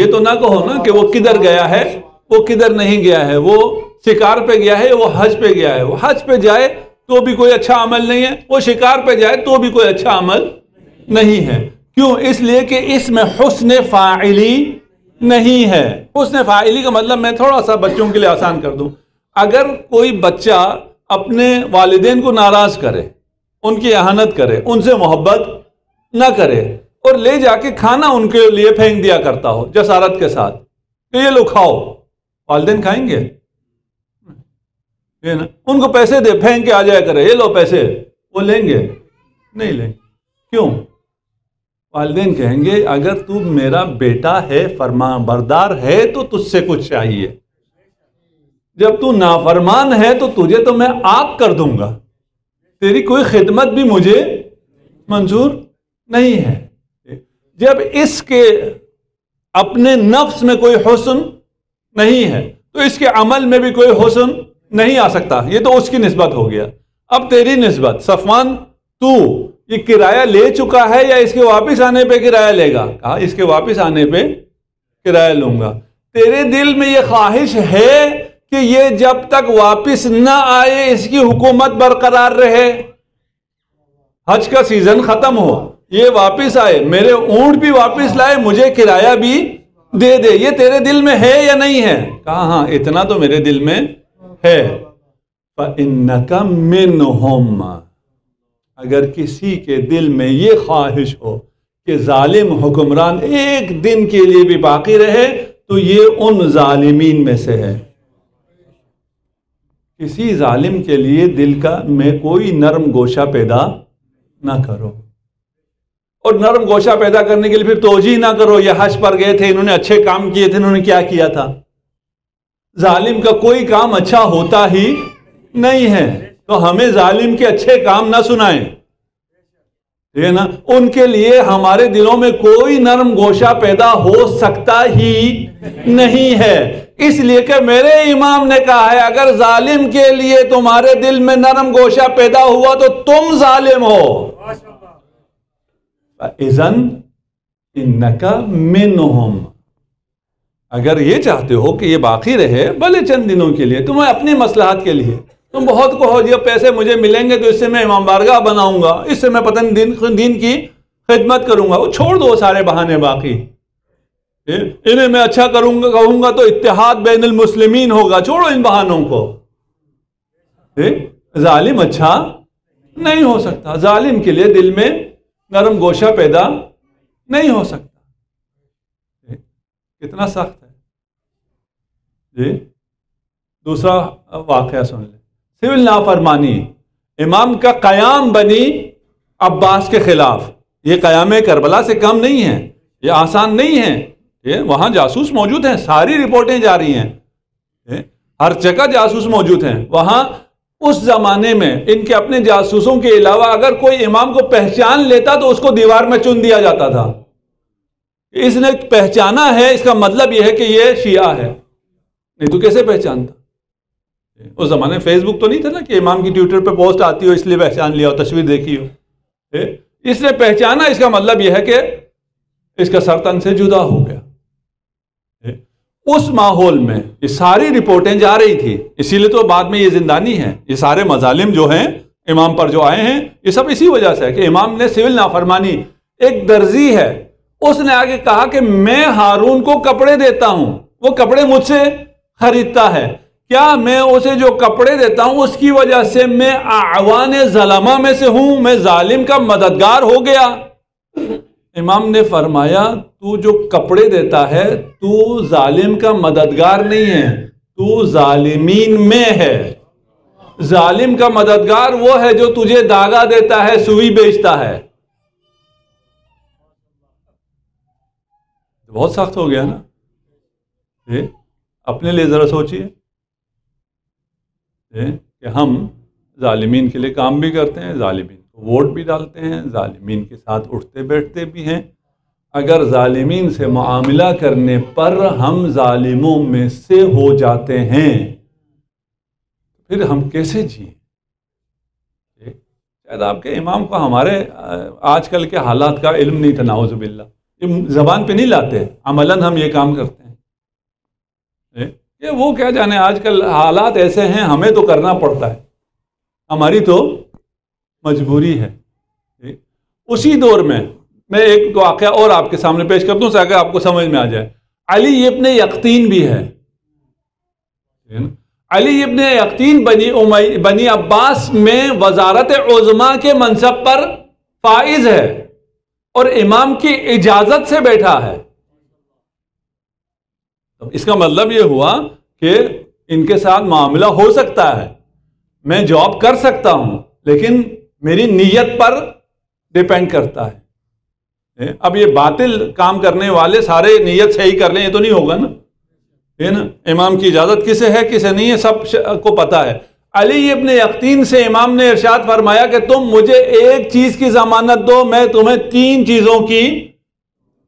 तो ना कहो ना कि वो किधर गया है, वो किधर नहीं गया है, वो शिकार पे गया है, वो हज पे गया है। वो हज पे जाए तो भी कोई अच्छा अमल नहीं है, वो शिकार पे जाए तो भी कोई अच्छा अमल नहीं है। क्यों? इसलिए कि इसमें हुसन फाइली नहीं है। उसने फाइली का मतलब मैं थोड़ा सा बच्चों के लिए आसान कर दूँ। अगर कोई बच्चा अपने वालदेन को नाराज़ करे, उनकी अहानत करे, उनसे मोहब्बत ना करे और ले जाके खाना उनके लिए फेंक दिया करता हो, जसारत के साथ तो ये लो खाओ। वालदेन खाएँगे? ये ना, उनको पैसे दे, फेंक के आ जाया करे, ये लो पैसे, वो लेंगे? नहीं लेंगे। क्यों? वालदेन कहेंगे, अगर तू मेरा बेटा है फरमा बरदार है तो तुझसे कुछ चाहिए। जब तू नाफरमान है तो तुझे तो मैं आग कर दूँगा। तेरी कोई खिदमत भी मुझे मंजूर नहीं है। जब इसके अपने नफ्स में कोई हुसन नहीं है तो इसके अमल में भी कोई हुसन नहीं आ सकता। ये तो उसकी नस्बत हो गया। अब तेरी नस्बत, सफवान, तू ये किराया ले चुका है या इसके वापस आने पे किराया लेगा? कहा, इसके वापस आने पे किराया लूँगा। तेरे दिल में ये ख्वाहिश है कि ये जब तक वापस ना आए, इसकी हुकूमत बरकरार रहे। हज का सीज़न खत्म हो, ये वापस आए, मेरे ऊँट भी वापस लाए, मुझे किराया भी दे दे। ये तेरे दिल में है या नहीं है? कहा हाँ इतना तो मेरे दिल में है। मिन होम अगर किसी के दिल में ये ख्वाहिश हो कि जालिम हुक्मरान एक दिन के लिए भी बाकी रहे तो ये उन जालिमीन में से है। किसी जालिम के लिए दिल का में कोई नरम गोशा पैदा ना करो। और नरम गोशा पैदा करने के लिए फिर तोजी ना करो, ये हज पर गए थे, इन्होंने अच्छे काम किए थे, इन्होंने क्या किया था? जालिम का कोई काम अच्छा होता ही नहीं है। तो हमें जालिम के अच्छे काम ना सुनाएँ। ठीक है ना? उनके लिए हमारे दिलों में कोई नरम गोशा पैदा हो सकता ही नहीं है। इसलिए कि मेरे इमाम ने कहा है, अगर जालिम के लिए तुम्हारे दिल में नरम गोशा पैदा हुआ तो तुम जालिम हो। इजन इनका अगर ये चाहते हो कि ये बाकी रहे, भले चंद दिनों के लिए, तुम्हें अपनी मसलाहत के लिए। तुम बहुत कहो जी पैसे मुझे मिलेंगे तो इससे मैं इमाम बारगाह बनाऊँगा। इससे मैं पता नहीं दिन दिन की खिदमत करूँगा। वो छोड़ दो सारे बहाने बाकी। इन्हें मैं अच्छा करूँगा, कहूँगा तो इतिहाद बैन मुस्लिमीन होगा। छोड़ो इन बहानों को। जालिम अच्छा नहीं हो सकता। जालिम के लिए दिल में नरम गोशा पैदा नहीं हो सकता। कितना सख्त है। जी दूसरा वाक़ सुन ले। सिविल नाफरमानी। इमाम का कयाम बनी अब्बास के खिलाफ। ये कयाम करबला से कम नहीं है, ये आसान नहीं है। ये वहाँ जासूस मौजूद हैं, सारी रिपोर्टें जा रही हैं हर जगह जासूस मौजूद हैं। वहाँ उस जमाने में इनके अपने जासूसों के अलावा अगर कोई इमाम को पहचान लेता तो उसको दीवार में चुन दिया जाता था। इसने पहचाना है, इसका मतलब यह है कि यह शिया है। नहीं तो कैसे पहचानता? उस जमाने में फेसबुक तो नहीं था ना कि इमाम की ट्विटर पर पोस्ट आती हो, इसलिए पहचान लिया हो, तस्वीर देखी हो। इसने पहचाना, इसका मतलब यह है कि इसका सरतन से जुदा हो गया। उस माहौल में ये सारी रिपोर्टें जा रही थी, इसीलिए तो बाद में ये जिंदानी है। ये सारे मजालिम जो हैं, इमाम पर जो आए हैं, ये सब इसी वजह से है कि इमाम ने सिविल नाफरमानी, एक दर्जी है, उसने आगे कहा कि मैं हारून को कपड़े देता हूँ, वो कपड़े मुझसे खरीदता है। क्या मैं उसे जो कपड़े देता हूँ, उसकी वजह से मैं आवान जलमा में से हूँ, मैं जालिम का मददगार हो गया। इमाम ने फरमाया, तू जो कपड़े देता है, तू जालिम का मददगार नहीं है, तू जालिमीन में है। जालिम का मददगार वो है जो तुझे दागा देता है, सुई बेचता है। बहुत सख्त हो गया ना? ये अपने लिए ज़रा सोचिए। कि हम ालिमीन के लिए काम भी करते हैं ालिमीन को वोट भी डालते हैं ालिमीन के साथ उठते बैठते भी हैं। अगर ालिमीन से मामला करने पर हम ालिमों में से हो जाते हैं, फिर हम कैसे जिए? शायद आपके इमाम को हमारे आजकल के हालात का इल्म नहीं था नाउजुबिल्ला ज़बान पे नहीं लाते, अमलन हम ये काम करते हैं। ये वो क्या जाने, आजकल हालात ऐसे हैं, हमें तो करना पड़ता है। हमारी तो मजबूरी है। उसी दौर में, मैं एक तो वाक़ और आपके सामने पेश कर दूँ, ताकि आपको समझ में आ जाए। अली इब्ने यकीन भी है। अली इब्ने यकीन बनी बनी अब्बास में वजारत उज़मा के मनसब पर फाइज है और इमाम की इजाज़त से बैठा है। इसका मतलब यह हुआ कि इनके साथ मामला हो सकता है। मैं जॉब कर सकता हूँ, लेकिन मेरी नीयत पर डिपेंड करता है। अब ये बातिल काम करने वाले सारे नीयत सही कर लें, ये तो नहीं होगा ना? है ना, इमाम की इजाज़त किसे है, किसे नहीं है, सबको पता है। अली अपने यकीन से इमाम ने इरशाद फरमाया कि तुम मुझे एक चीज़ की ज़मानत दो, मैं तुम्हें तीन चीज़ों की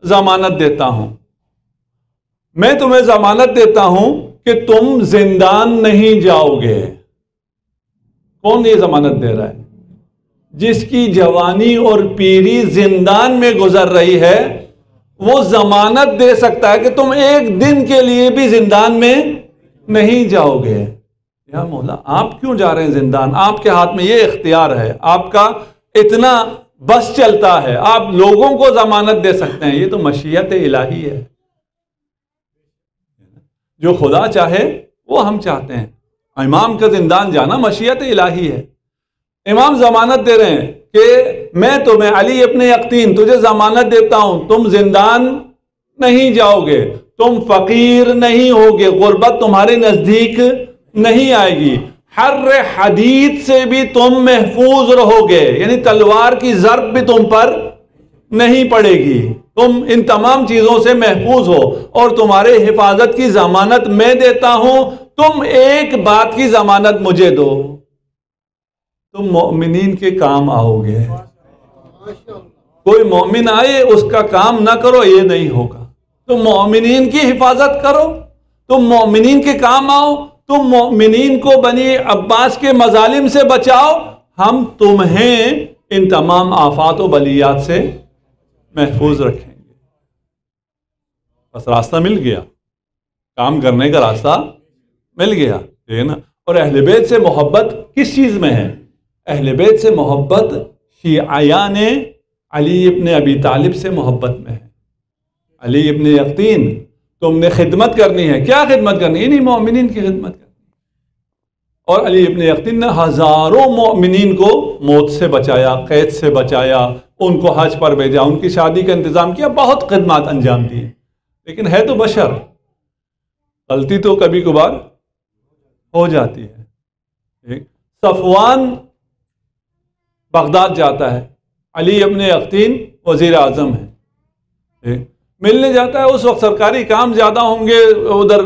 ज़मानत देता हूँ। मैं तुम्हें जमानत देता हूँ कि तुम जिंदान नहीं जाओगे। कौन ये जमानत दे रहा है? जिसकी जवानी और पीरी जिंदान में गुजर रही है, वो जमानत दे सकता है कि तुम एक दिन के लिए भी जिंदान में नहीं जाओगे। या मौला, आप क्यों जा रहे हैं जिंदान? आपके हाथ में ये इख्तियार है, आपका इतना बस चलता है, आप लोगों को जमानत दे सकते हैं। ये तो मशीयत इलाही है। जो खुदा चाहे, वो हम चाहते हैं। इमाम का जिंदान जाना मशीत इलाही है। इमाम जमानत दे रहे हैं कि मैं तुम्हें अली अपने यकीन तुझे जमानत देता हूँ, तुम जिंदान नहीं जाओगे, तुम फकीर नहीं होगे, गुर्बत तुम्हारे नज़दीक नहीं आएगी। हर हदीद से भी तुम महफूज रहोगे, यानी तलवार की जरब भी तुम पर नहीं पड़ेगी। तुम इन तमाम चीज़ों से महफूज हो और तुम्हारे हिफाजत की जमानत मैं देता हूँ। तुम एक बात की जमानत मुझे दो। तुम मोमिन के काम आओगे। कोई मोमिन आए, उसका काम ना करो, ये नहीं होगा। तुम मोमिन की हिफाजत करो। तुम मोमिन के काम आओ। तुम मोमिन को बनी अब्बास के मजालिम से बचाओ। हम तुम्हें इन तमाम आफात बलियात से महफूज रखेंगे बस रास्ता मिल गया। काम करने का रास्ता मिल गया, ठीक है ना? और अहल बैत से मोहब्बत किस चीज़ में है? अहल बैत से मोहब्बत शिया ने अली अपने अबी तालिब से मोहब्बत में है। अली अपने यकीन, तुमने खिदमत करनी है। क्या खिदमत करनी है? नहीं मोमिन की खिदमत करनी और अली अपने यकीन ने हज़ारों मोमिन को मौत से बचाया, कैद से बचाया, उनको हज पर भेजा, उनकी शादी का इंतज़ाम किया, बहुत खदमात अंजाम दी लेकिन है तो बशर। गलती तो कभी कभार हो जाती है। सफवान बगदाद जाता है। अली अपने यकीन वज़ीर आज़म है। मिलने जाता है, उस वक्त सरकारी काम ज़्यादा होंगे, उधर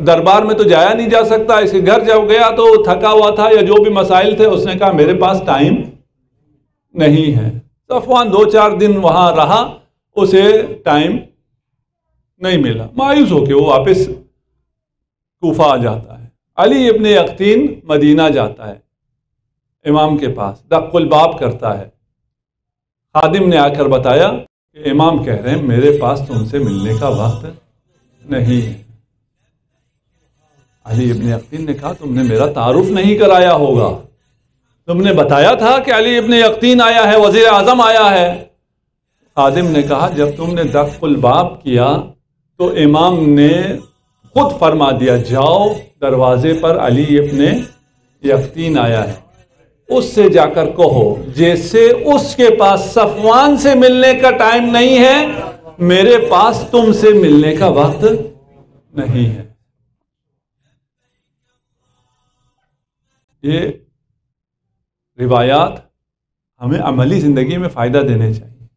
दरबार में तो जाया नहीं जा सकता। इसके घर जब गया तो थका हुआ था, या जो भी मसाइल थे, उसने कहा, मेरे पास टाइम नहीं है। सफवान दो चार दिन वहाँ रहा, उसे टाइम नहीं मिला। मायूस होके वो वापस कोफा आ जाता है। अली अपने यकीन मदीना जाता है। इमाम के पास दक्कुलबाब करता है। खादिम ने आकर बताया कि इमाम कह रहे हैं, मेरे पास तुमसे मिलने का वक्त नहीं है। अली इब्ने यकीन ने कहा, तुमने मेरा तारुफ नहीं कराया होगा। तुमने बताया था कि अली इब्ने यकीन आया है वज़ीर आज़म आया है। खादिम ने कहा, जब तुमने दफुल बाप किया तो इमाम ने खुद फरमा दिया, जाओ दरवाजे पर अली इब्ने यकीन आया है। उससे जाकर कहो, जैसे उसके पास सफवान से मिलने का टाइम नहीं है, मेरे पास तुमसे मिलने का वक्त नहीं है। ये रिवायात हमें अमली ज़िंदगी में फ़ायदा देने चाहिए।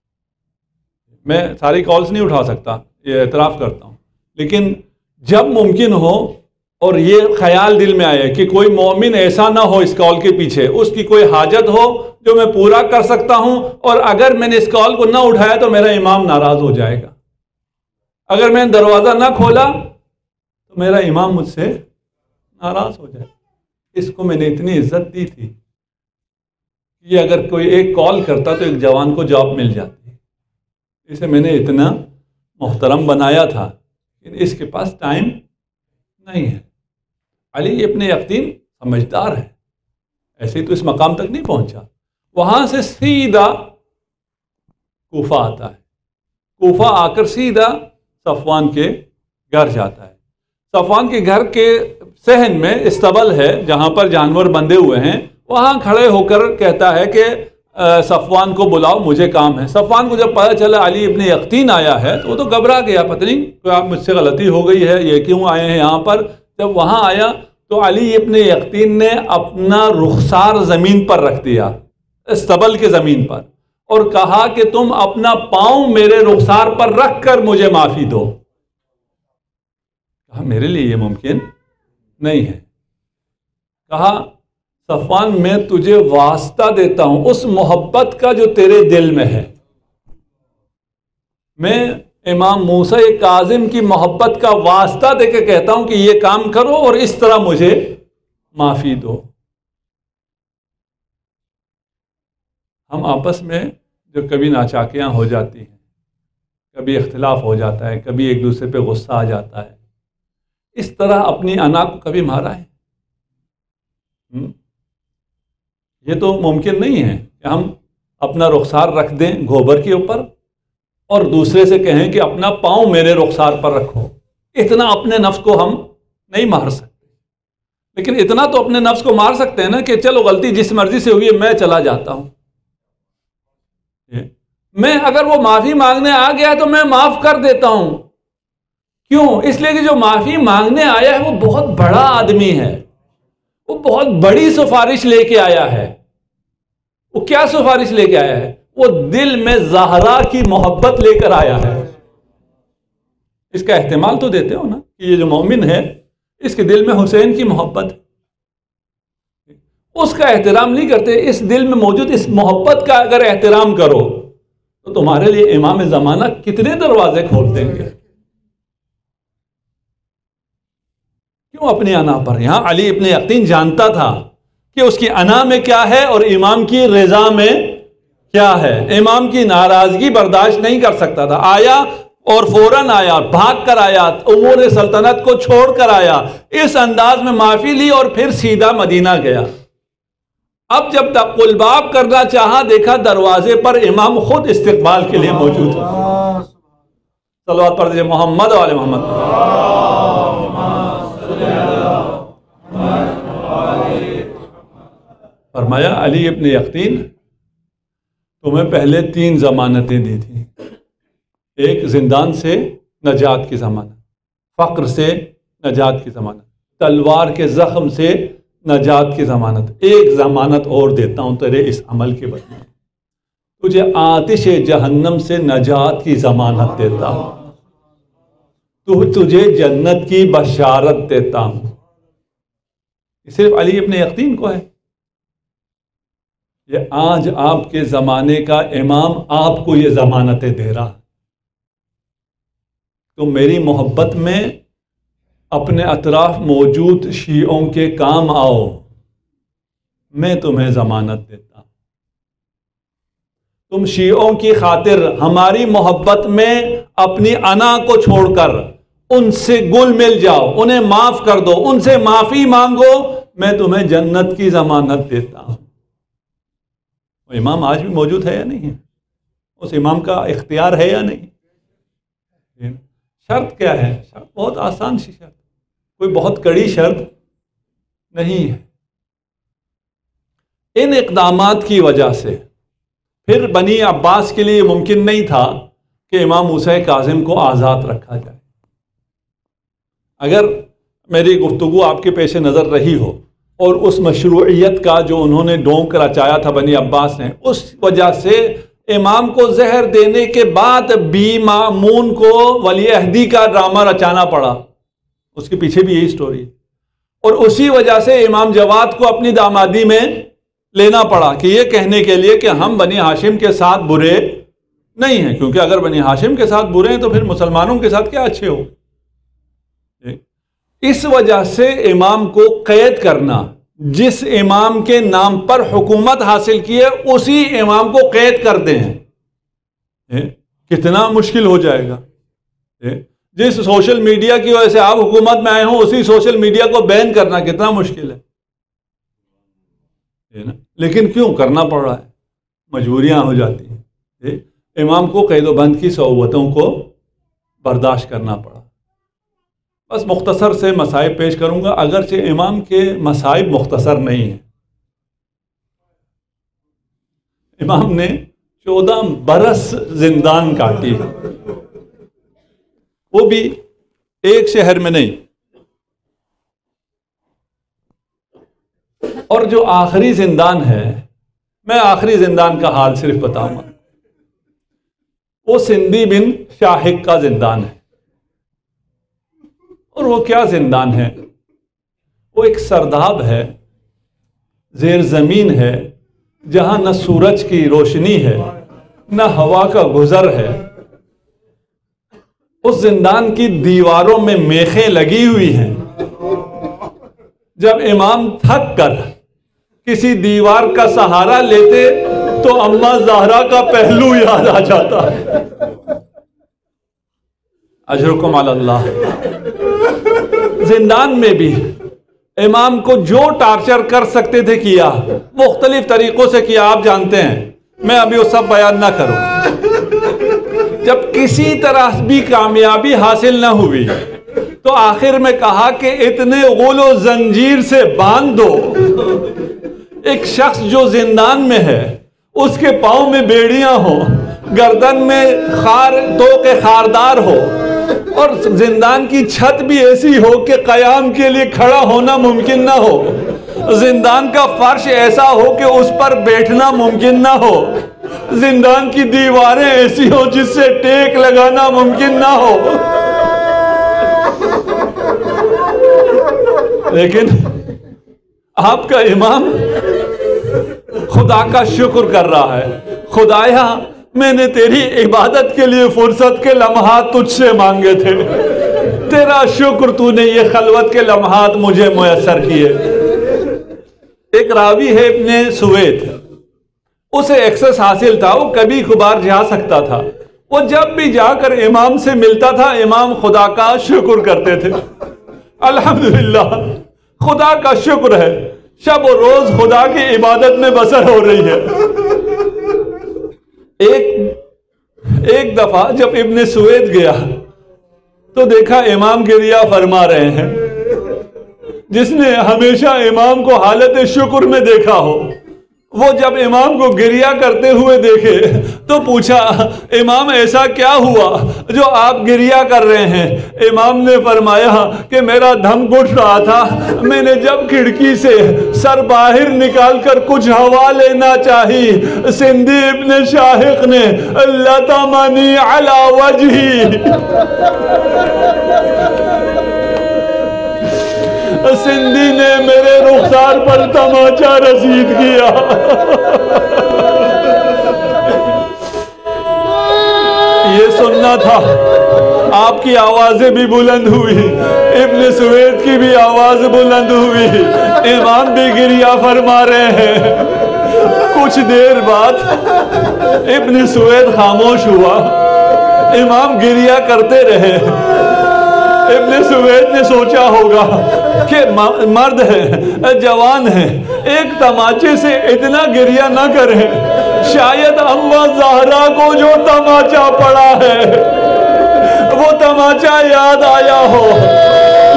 मैं सारी कॉल्स नहीं उठा सकता। ये एतराफ़ करता हूँ। लेकिन जब मुमकिन हो, और ये ख्याल दिल में आए कि कोई मोमिन ऐसा ना हो इस कॉल के पीछे, उसकी कोई हाजत हो जो मैं पूरा कर सकता हूँ, और अगर मैंने इस कॉल को ना उठाया तो मेरा इमाम नाराज़ हो जाएगा। अगर मैंने दरवाज़ा ना खोला तो मेरा इमाम मुझसे नाराज़ हो जाए इसको मैंने इतनी इज़्ज़त दी थी कि अगर कोई एक कॉल करता तो एक जवान को जॉब मिल जाती। इसे मैंने इतना मोहतरम बनाया था, लेकिन इसके पास टाइम नहीं है। अली अपने यकीन समझदार है। ऐसे ही तो इस मकाम तक नहीं पहुँचा। वहाँ से सीधा कोफा आता है। कोफा आकर सीधा सफवान के घर जाता है। सफवान के घर के सहन में इस्तबल है, जहाँ पर जानवर बंधे हुए हैं। वहाँ खड़े होकर कहता है कि सफवान को बुलाओ, मुझे काम है। सफवान को जब पता चला अली अपने यकीन आया है तो वो तो घबरा गया, पता नहीं कोई आप मुझसे गलती हो गई है, ये क्यों आए हैं यहाँ पर? जब वहाँ आया तो अली अपने यकीन ने अपना रुखसार ज़मीन पर रख दिया स्तबल के ज़मीन पर, और कहा कि तुम अपना पाँव मेरे रुखसार पर रख कर मुझे माफ़ी दो। कहा, मेरे लिए ये मुमकिन नहीं है। कहा सफ़ान, मैं तुझे वास्ता देता हूँ। उस मोहब्बत का जो तेरे दिल में है। मैं इमाम मूसा काजिम की मोहब्बत का वास्ता दे के कहता हूँ कि ये काम करो और इस तरह मुझे माफ़ी दो। हम आपस में जो कभी नाचाकियाँ हो जाती हैं, कभी इख्तलाफ हो जाता है, कभी एक दूसरे पे गुस्सा आ जाता है, इस तरह अपनी अना को कभी मारा है? हम्म? ये तो मुमकिन नहीं है कि हम अपना रुखसार रख दें गोबर के ऊपर और दूसरे से कहें कि अपना पाँव मेरे रुखसार पर रखो। इतना अपने नफ्स को हम नहीं मार सकते। लेकिन इतना तो अपने नफ्स को मार सकते हैं ना कि चलो गलती जिस मर्ज़ी से हुई है, मैं चला जाता हूँ। मैं अगर वो माफ़ी मांगने आ गया तो मैं माफ़ कर देता हूँ। क्यों? इसलिए कि जो माफ़ी मांगने आया है, वो बहुत बड़ा आदमी है। वो बहुत बड़ी सिफारिश लेके आया है। वो क्या सिफारिश लेके आया है? वो दिल में जहरा की मोहब्बत लेकर आया है। इसका एहतमाल तो देते हो ना कि ये जो मोमिन है, इसके दिल में हुसैन की मोहब्बत। उसका एहतराम नहीं करते, इस दिल में मौजूद इस मोहब्बत का अगर एहतराम करो तो तुम्हारे लिए इमाम जमाना कितने दरवाजे खोल देंगे। क्यों अपनी अना पर? यहाँ अली अपने यकीन जानता था कि उसकी अना में क्या है और इमाम की रजा में क्या है। इमाम की नाराज़गी बर्दाश्त नहीं कर सकता था। आया और फ़ौरन आया भाग कर आया उमूर सल्तनत को छोड़ कर आया। इस अंदाज में माफ़ी ली और फिर सीधा मदीना गया। अब जब तक कुलबाब करना चाहा देखा दरवाजे पर इमाम खुद इस्तकबाल के लिए मौजूद पढ़ दीजिए मोहम्मद वाले मोहम्मद। फरमाया, अली अपने यकीन, तुम्हें पहले तीन जमानतें दी थी। एक जिंदान से नजात की जमानत फ़क्र से नजात की जमानत, तलवार के ज़ख्म से नजात की जमानत। एक जमानत और देता हूँ तेरे इस अमल के बदले। तुझे आतिश जहन्नम से नजात की जमानत देता हूँ। तु तुझे जन्नत की बशारत देता हूँ। सिर्फ़ अली अपने यकीन को है। ये आज आपके ज़माने का इमाम आपको ये ज़मानतें दे रहा तो मेरी मोहब्बत में अपने अतराफ मौजूद शीयों के काम आओ, मैं तुम्हें ज़मानत देता तुम शीयों की खातिर हमारी मोहब्बत में अपनी अना को छोड़कर उनसे गुल मिल जाओ, उन्हें माफ़ कर दो, उनसे माफ़ी मांगो, मैं तुम्हें जन्नत की जमानत देता हूँ। इमाम आज भी मौजूद है या नहीं है? उस इमाम का इख्तियार है या नहीं? शर्त क्या है? शर्त बहुत आसान सी शर्त। कोई बहुत कड़ी शर्त नहीं है। इन इकदाम की वजह से फिर बनी अब्बास के लिए मुमकिन नहीं था कि इमाम मूसा काजिम को आज़ाद रखा जाए। अगर मेरी गुफ्तु आपके पेश नज़र रही हो और उस मशरूत का जो उन्होंने डोंक रचाया था बनी अब्बास ने, उस वजह से इमाम को जहर देने के बाद बी मामून को वली अहदी का ड्रामा रचाना पड़ा। उसके पीछे भी यही स्टोरी और उसी वजह से इमाम जवाद को अपनी दामादी में लेना पड़ा कि यह कहने के लिए कि हम बनी हाशिम के साथ बुरे नहीं हैं, क्योंकि अगर बनी हाशिम के साथ बुरे हैं तो फिर मुसलमानों के साथ क्या अच्छे हो? इस वजह से इमाम को कैद करना, जिस इमाम के नाम पर हुकूमत हासिल की है, उसी इमाम को कैद कर दें। कितना मुश्किल हो जाएगा। ए? जिस सोशल मीडिया की वजह से आप हुकूमत में आए हो, उसी सोशल मीडिया को बैन करना कितना मुश्किल है। ना, लेकिन क्यों? करना पड़ रहा है। मजबूरियाँ हो जाती हैं। इमाम को कैदोबंद की सहूबतों को बर्दाश्त करना पड़ा। बस मुख्तसर से मसाइब पेश करूँगा, अगरचे इमाम के मसाइब मुख्तसर नहीं हैं। इमाम ने चौदह बरस जिंदान काटी है। वो भी एक शहर में नहीं। और जो आखिरी जिंदान है, मैं आखिरी जिंदान का हाल सिर्फ़ बताऊँगा। वो सिंधी बिन शाहिक का जिंदान है। और वो क्या जिंदान है? वो एक सरदाब है, जेर ज़मीन है, जहाँ न सूरज की रोशनी है, न हवा का गुजर है। उस जिंदान की दीवारों में मेखें लगी हुई हैं। जब इमाम थक कर किसी दीवार का सहारा लेते तो अम्मा जहरा का पहलू याद आ जाता है। अजरकुम अल्लाह। जिंदान में भी इमाम को जो टार्चर कर सकते थे किया, मुख्तलिफ़ तरीकों से किया, आप जानते हैं। मैं अभी वो सब बयान ना करूँ। जब किसी तरह भी कामयाबी हासिल ना हुई तो आखिर में कहा कि इतने गोलो जंजीर से बाँध दो। एक शख्स जो जिंदान में है, उसके पाँव में बेड़ियाँ हो, गर्दन में खार तो के खारदार हो और जिंदान की छत भी ऐसी हो कि कयाम के लिए खड़ा होना मुमकिन ना हो। जिंदान का फर्श ऐसा हो कि उस पर बैठना मुमकिन ना हो। जिंदान की दीवारें ऐसी हो जिससे टेक लगाना मुमकिन ना हो। लेकिन आपका इमाम खुदा का शुक्र कर रहा है। खुदाया मैंने तेरी इबादत के लिए फुर्सत के लम्हात तुझसे मांगे थे। तेरा शुक्र तूने ये खलवत के लम्हात मुझे मुयसर किए। एक रावी है अपने सुवेद। उसे एक्सेस हासिल था, वो कभी खुबार जा सकता था। वो जब भी जाकर इमाम से मिलता था, इमाम खुदा का शुक्र करते थे। अल्हम्दुलिल्लाह, खुदा का शुक्र है। शब रोज खुदा की इबादत में बसर हो रही है। एक एक दफ़ा जब इब्ने सुवेद गया तो देखा इमाम गिरिया फरमा रहे हैं। जिसने हमेशा इमाम को हालत शुक्र में देखा हो। वो जब इमाम को गिरिया करते हुए देखे तो पूछा, इमाम, ऐसा क्या हुआ जो आप गिरिया कर रहे हैं? इमाम ने फरमाया कि मेरा धम घुट रहा था। मैंने जब खिड़की से सर बाहर निकाल कर कुछ हवा लेना चाही, सिंधी इब्ने शाहिक ने लतामनी अला वजही। सिंधी ने मेरे रुखसार पर तमाचा रसीद किया। ये सुनना था। आपकी आवाज़ें भी बुलंद हुई। इब्न सुवेद की भी आवाज़ बुलंद हुई। इमाम भी गिरिया फरमा रहे हैं। कुछ देर बाद इब्न सुवेद खामोश हुआ। इमाम गिरिया करते रहे। इब्ने सुवेद ने सोचा होगा कि मर्द है, जवान है, एक तमाचे से इतना गिरिया न करें। शायद अम्मा जहरा को जो तमाचा पड़ा है, वो तमाचा याद आया हो।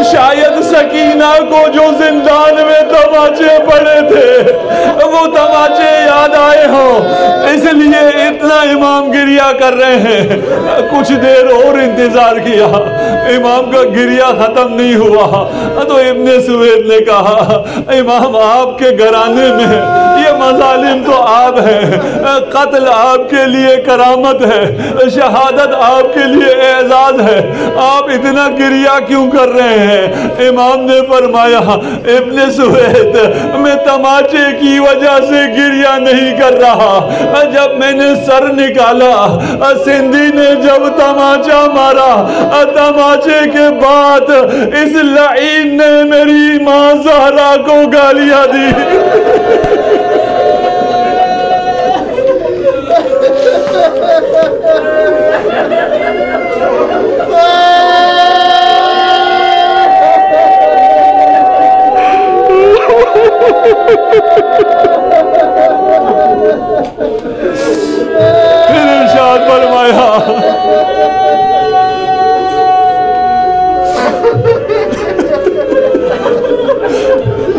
शायद सकीना को जो जिंदान में तमाचे पड़े थे, वो तमाचे याद आए हो। इसलिए इतना इमाम गिरिया कर रहे हैं। कुछ देर और इंतज़ार किया। इमाम का गिरिया खत्म नहीं हुआ। तो इब्ने सुवेद ने कहा, इमाम, आपके घराने में ये मजालिम तो आप है। कत्ल आपके लिए करामत है, शहादत आपके लिए एजाज है। आप इतना गिरिया क्यों कर रहे हैं? इमाम ने फरमाया, इब्ने सुवेद मैं तमाचे की वजह से गिरिया नहीं कर रहा। जब मैंने सर निकाला, सिंधी ने जब तमाचा मारा, तमाचे के बाद इस लाइन ने मेरी माँ जहरा को गालियाँ दी। फिर इरशाद फरमाया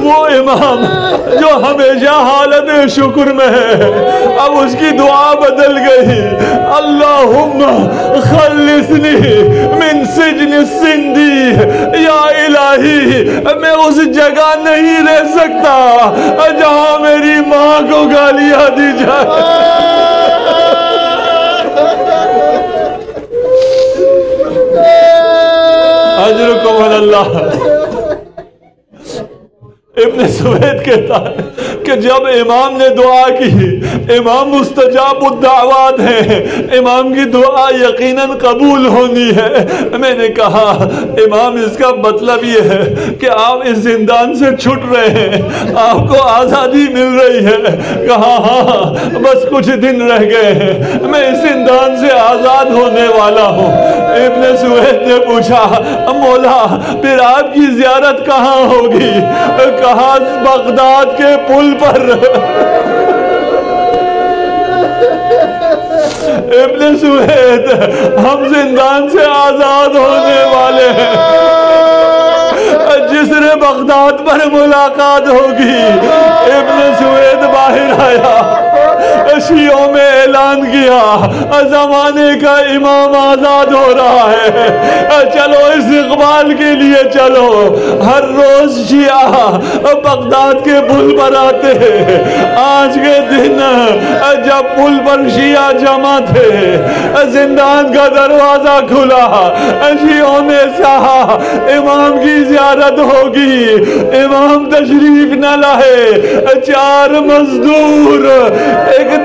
वो इमाम, जो हमेशा हालत शुक्र में है। अब उसकी दुआ बदल गई। अल्लाहुम्मा खलिसनी मिन सिजन सिंधी। या इलाही, मैं उस जगह नहीं रह सकता, जहाँ मेरी माँ को गालियाँ दी जाए। अजर अजरुकुम अल्लाह। इब्ने सुवैद कहता है कि जब इमाम ने दुआ की, इमाम मुस्तजाब दावात है, इमाम की दुआ यकीनन कबूल होनी है। मैंने कहा, इमाम, इसका मतलब ये है कि आप इस जिंदान से छुट रहे हैं, आपको आज़ादी मिल रही है। कहा हाँ बस कुछ दिन रह गए हैं, मैं इस जिंदान से आज़ाद होने वाला हूँ। इब्ने सुवैद ने पूछा, मौला, फिर आपकी जियारत कहाँ होगी? कहा, बगदाद के पुल पर। इब्ने सुहेद हम जिंदान से आज़ाद होने वाले हैं। जिसने बगदाद पर मुलाकात होगी इब्ने सुहेद बाहर आया। शियों में ऐलान किया। जमाने का इमाम आज़ाद हो रहा है। चलो इस इकबाल के लिए चलो। हर रोज शिया बगदाद के पुल पर आते हैं। आज के दिन जब पुल पर शिया जमा थे जिंदान का दरवाज़ा खुला। शियों ने चाहा इमाम की जियारत होगी। इमाम तशरीफ़ न लाए चार मजदूर, एक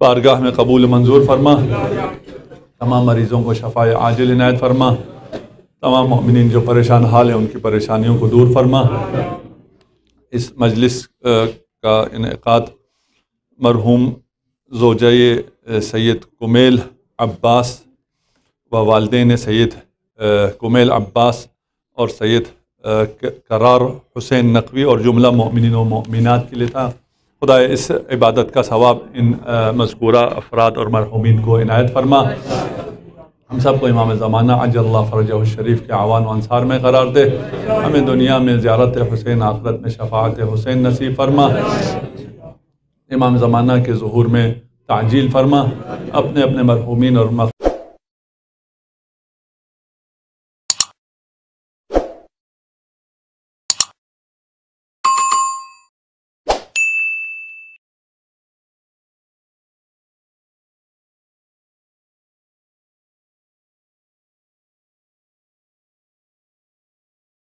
बारगाह में कबूल मंजूर फरमा। तमाम मरीज़ों को शफा आजिल इनायत फरमा। तमाम मिन जो परेशान हाल हैं, उनकी परेशानियों को दूर फरमा। इस मजलिस का इनका मरहूम जोजय सैद कुमेल अब्बास व वालदेन सैद कुमेल अब्बास और सैद करार हुसैन नकवी और जुमला मोमिन मोमिनत के लिए था। खुदा इस इबादत का सवाब इन मजकूरा अफराद और मरहूमिन को इनायत फरमा। हम सबको इमाम ज़माना अजल्ला फ़रज शरीफ के आवान अनसार में करार दे। हमें दुनिया में ज़्यारत हुसैन, आखरत में शफात हुसैन नसीब फरमा। इमाम ज़माना के जहूर में ताजील फरमा। अपने अपने मरहूमिन और